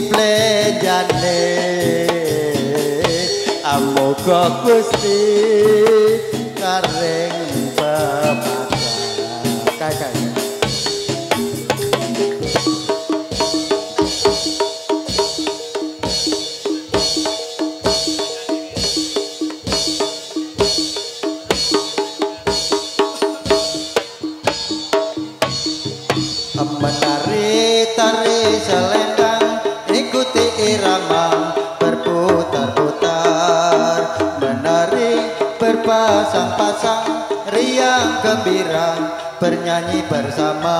simple amoga Gusti kareng pamadha kakang bersama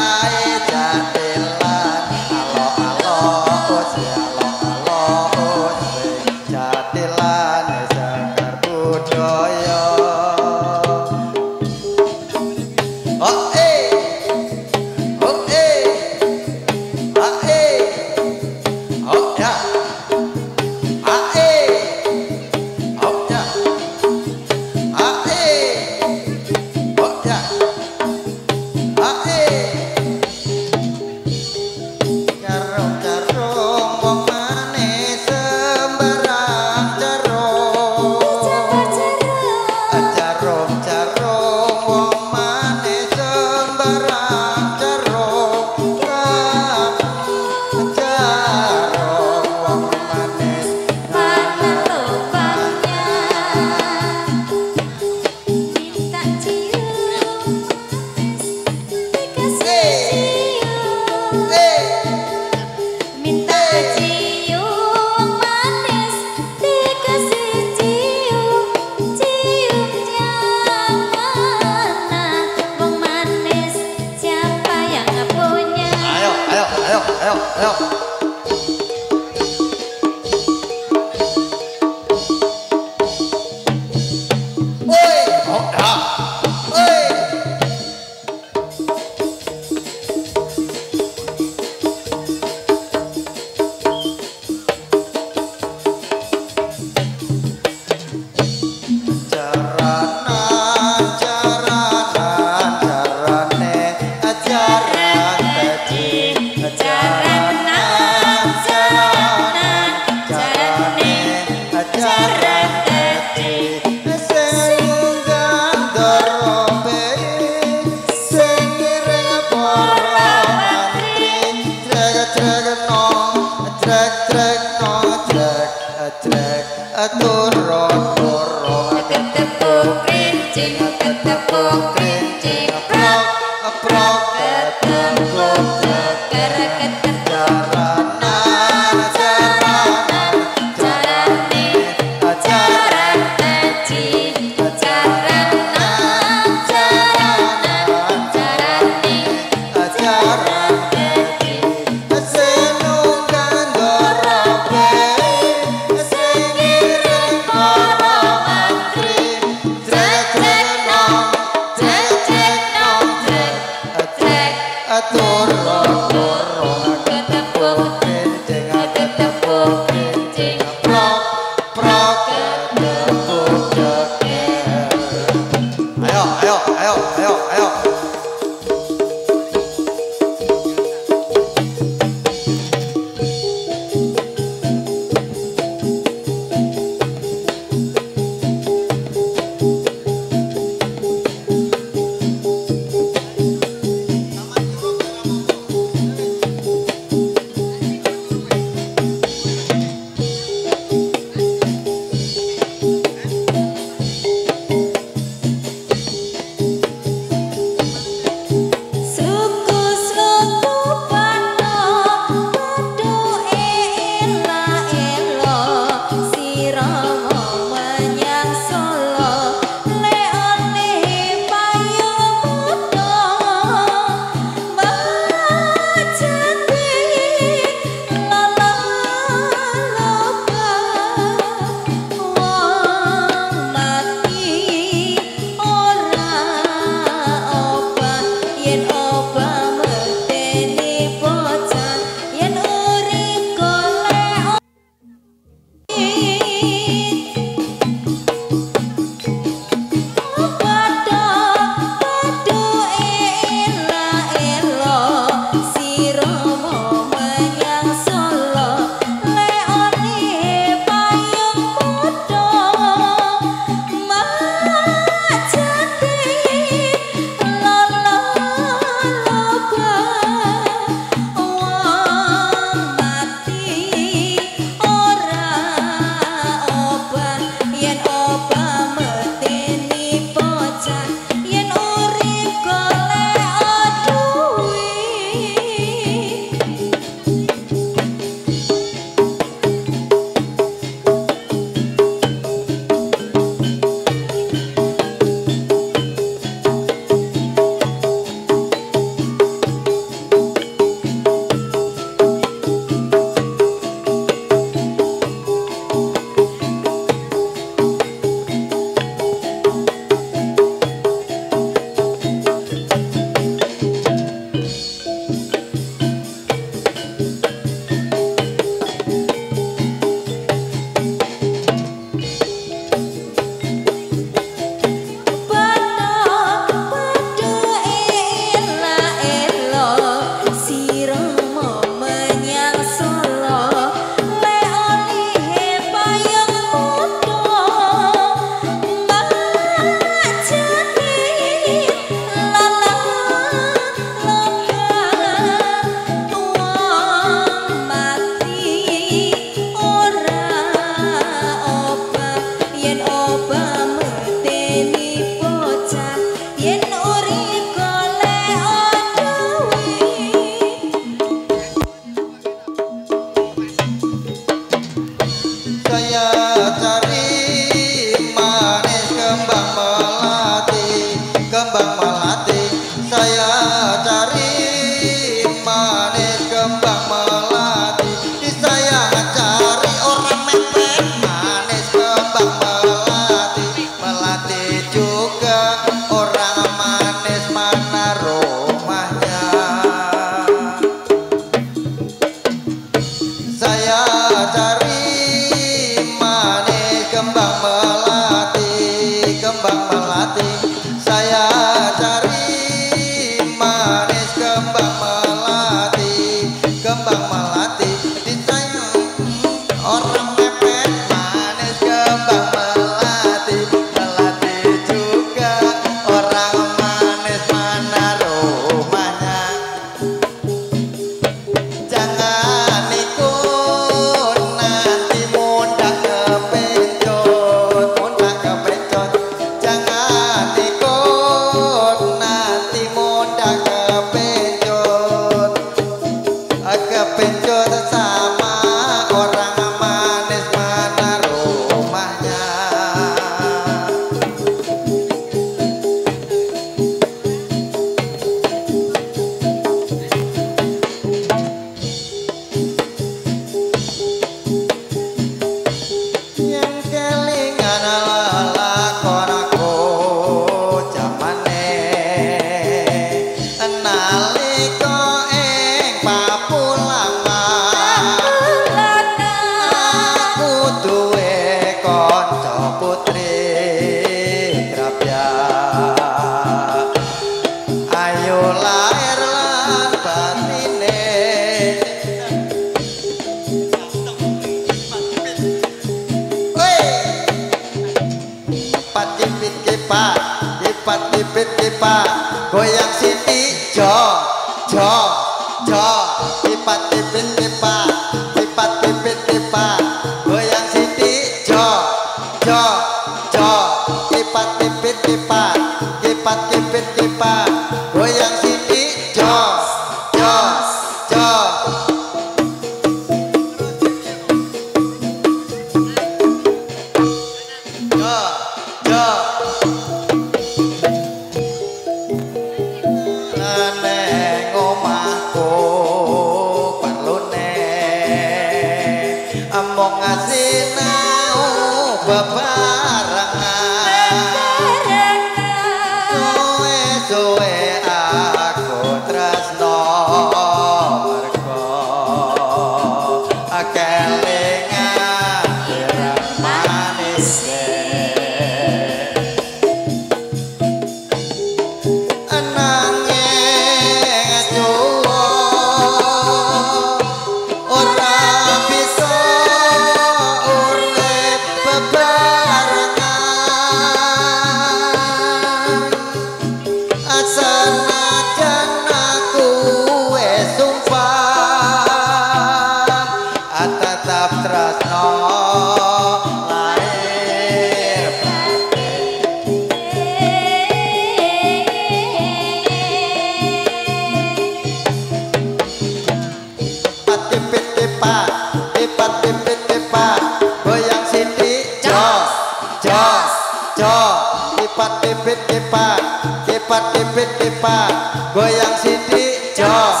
goyang sidik jos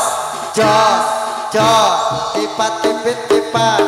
jos jos. Tipat tipit tipat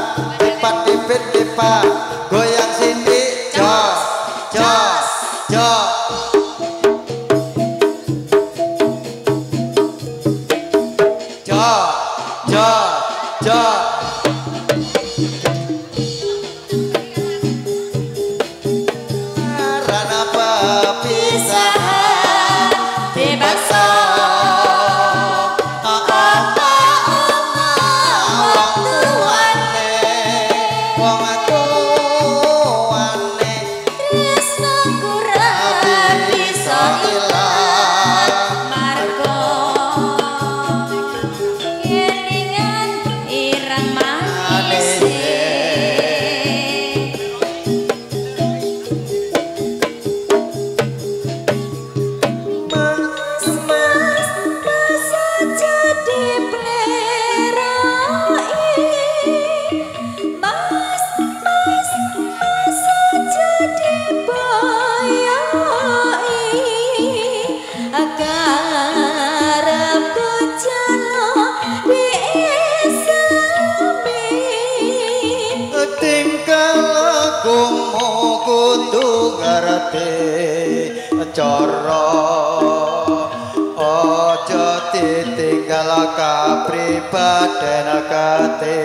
kumoku tunggarate coro ojo titik kalaka pribadena kate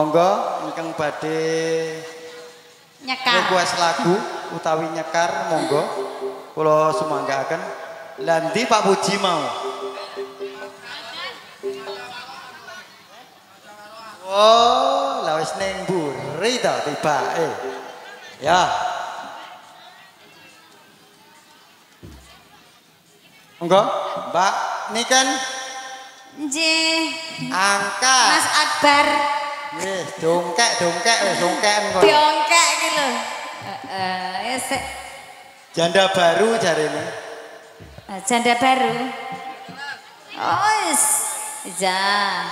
Monggo ingkang badhe Nyekar. request lagu utawi nyekar monggo kula sumanggaaken. Lah ndi Pak Puji mau? Oh, lah wis ning mburi to tibake. Ya. Monggo, Mbak niken Nggih. angka. Mas Akbar Wis dongkek dongkek wis kok. diongkek iki lho. Heeh, sik Janda baru jarene. Eh, janda baru. Oh, wis. Ja.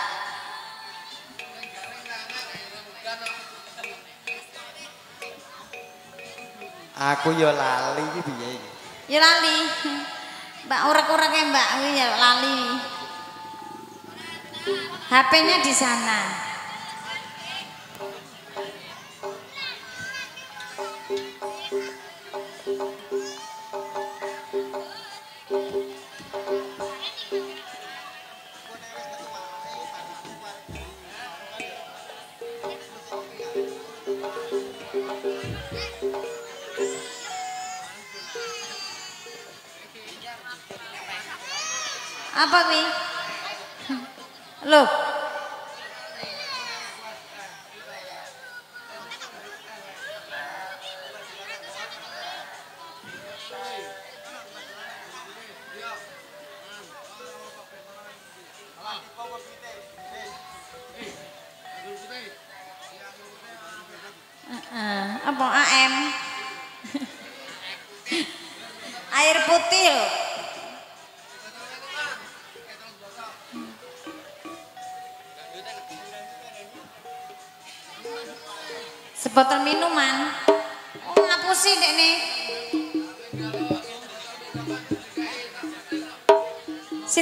Aku ya lali iki piye iki. Ya lali. Mbak urek-ureke Mbak kuwi ya lali. HP-nya di sana.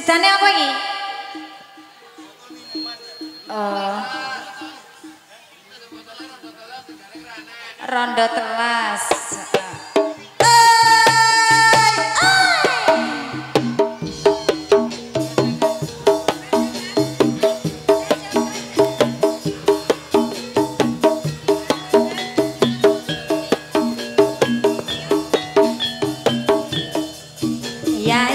Sidane apa iki? Oh. Rondo telas. Ya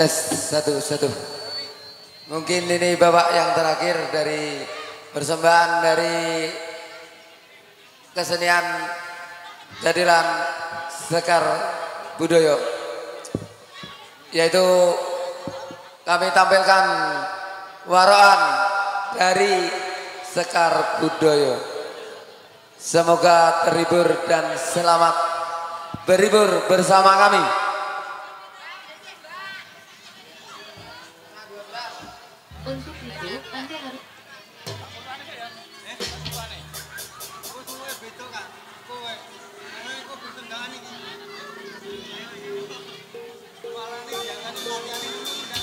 Tes satu satu. Mungkin ini bapak yang terakhir dari persembahan dari kesenian jadilan Sekar budaya. Yaitu kami tampilkan waroan dari Sekar Budaya. Semoga terhibur dan selamat berhibur bersama kami.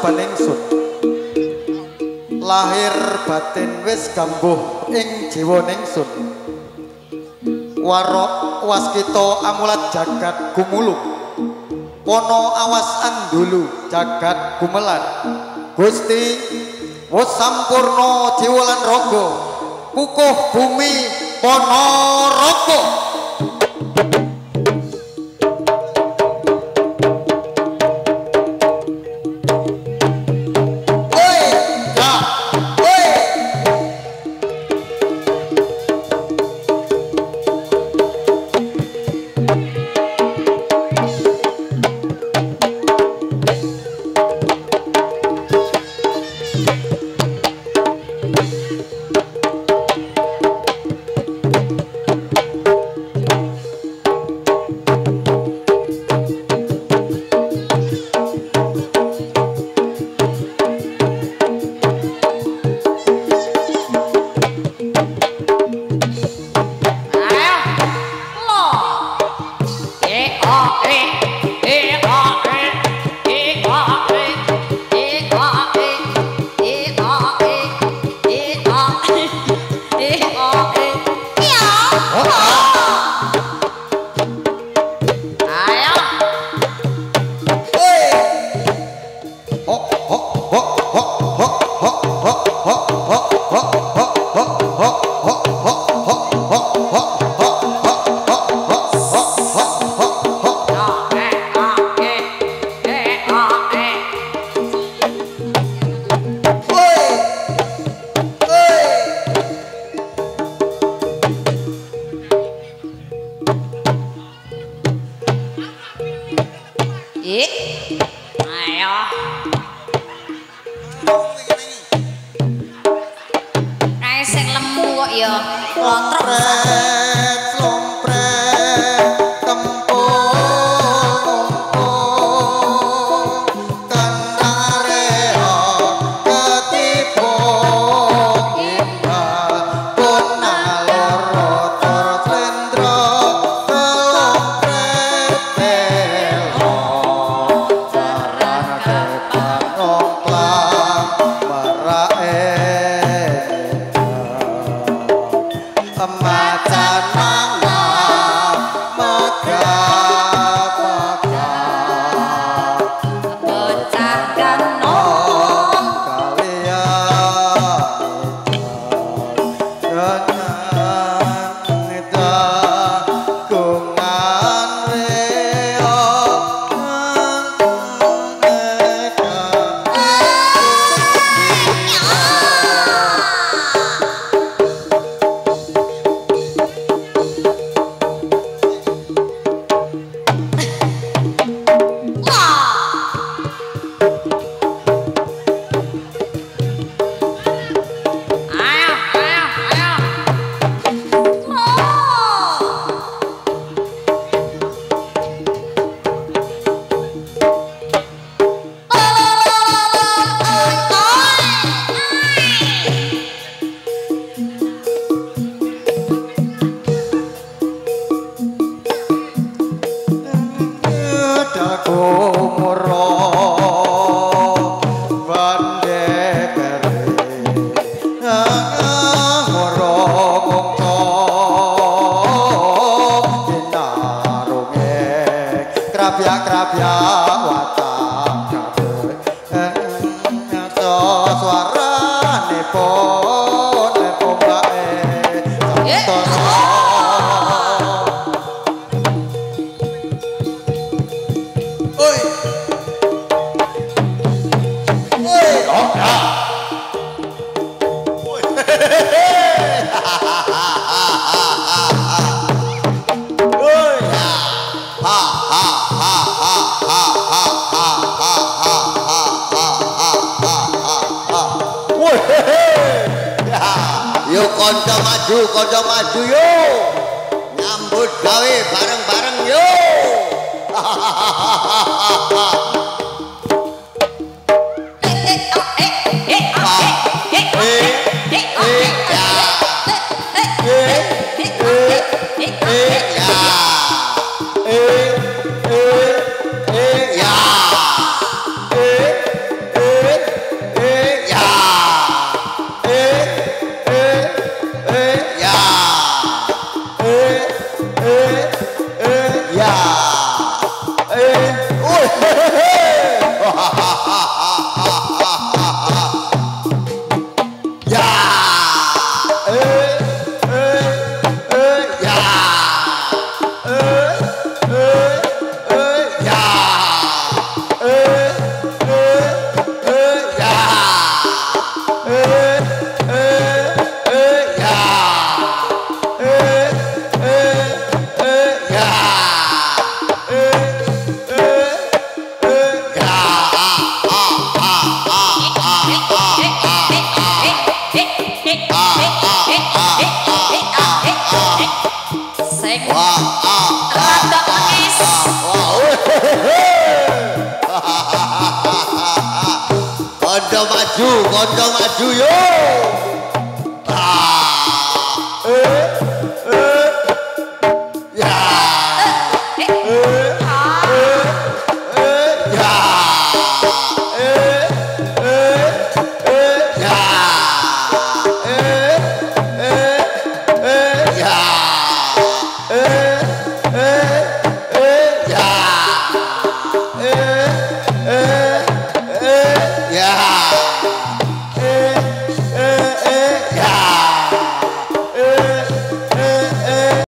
Paseban ingsun lahir batin wis gambuh ing jiwa ningsun warok waskita amulat jagat gumuluk pono awas andulu jagat gumelan Gusti wis sampurna jiwa lan raga. Kukuh bumi pono